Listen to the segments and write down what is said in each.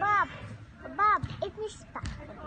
Баб, баб, это не спахло.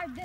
are the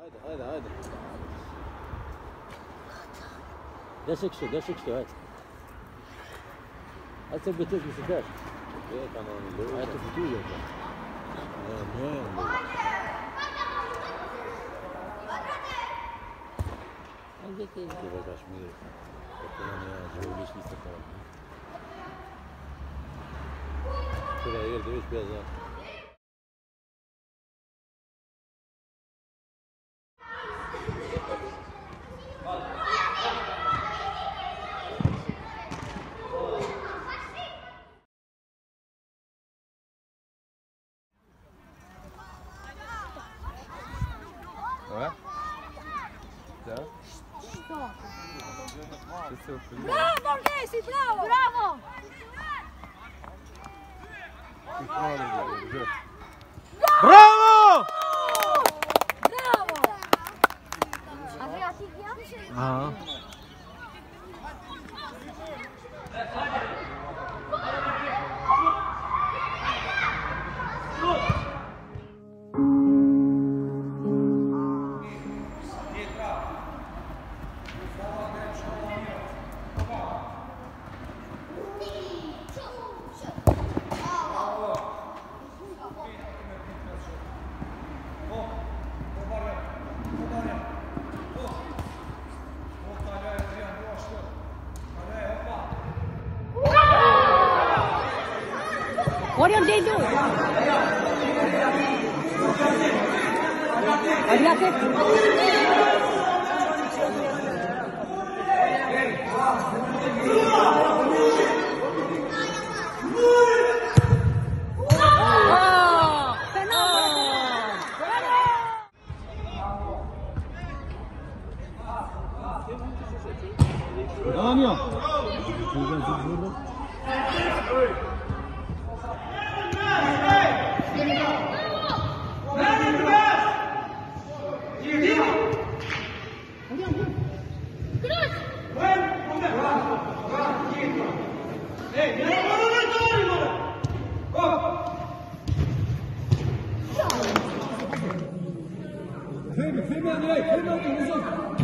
Haydi haydi haydi. Дальше к что, дальше к что, haydi. А ты бы а тут не сидишь. Я там он любит. А это в ту я. Не, не. А где ты? Ты возьмешь мир. Это я живу лишний стакан. Şuraya gel, dövüş biraz daha. Bravo Alessi, bravo! Bravo! bravo. What are they doing? What did they 飞飞满，飞满，飞满，飞满。